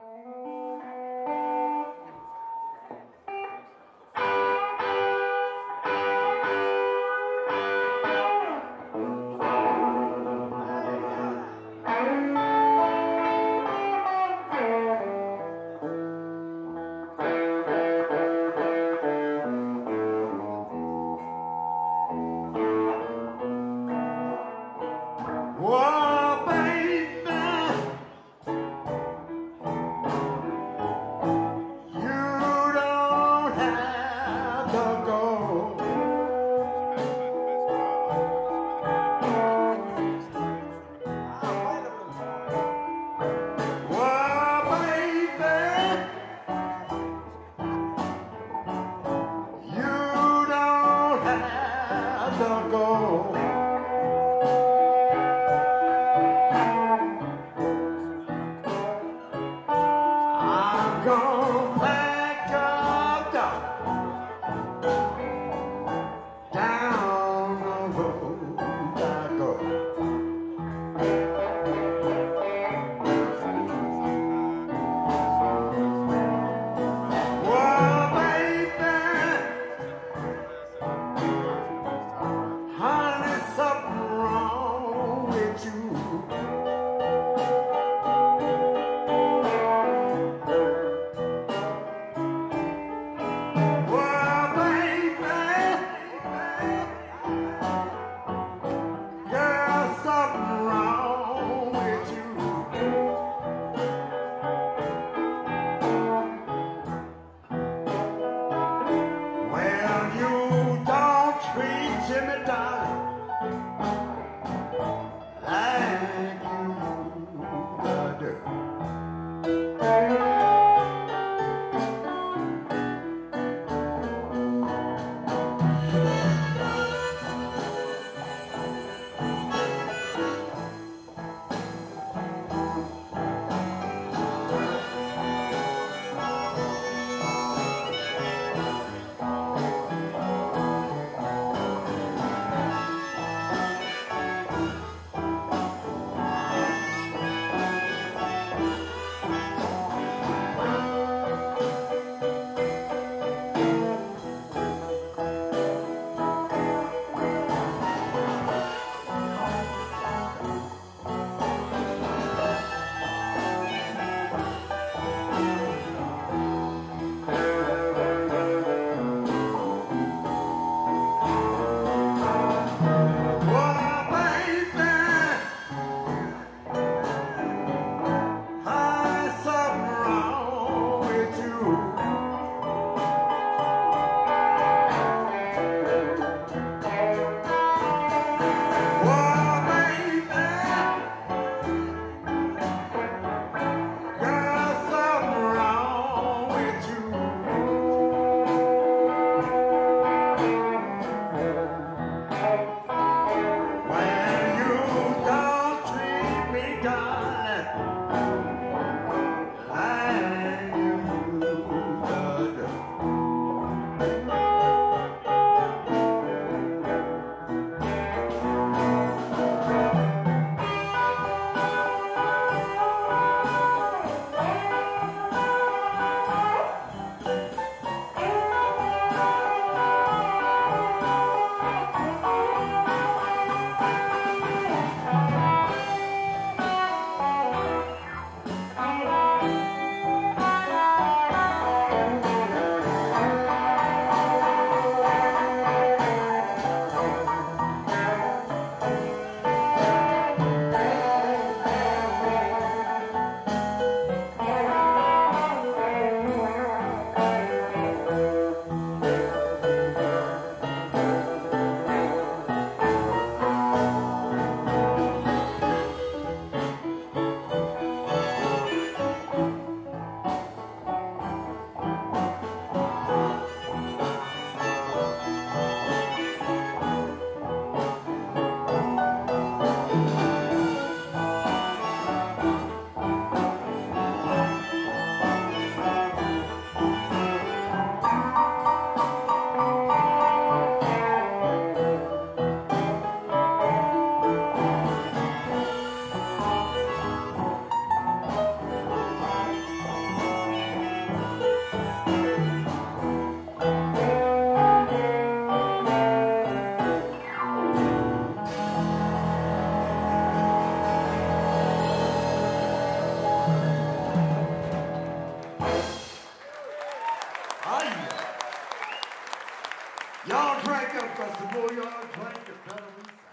Música Y'all crank up, cause the y'all we sound.